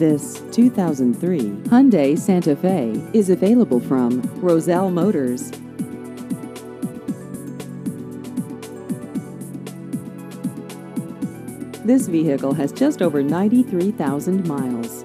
This 2003 Hyundai Santa Fe is available from Roselle Motors. This vehicle has just over 93,000 miles.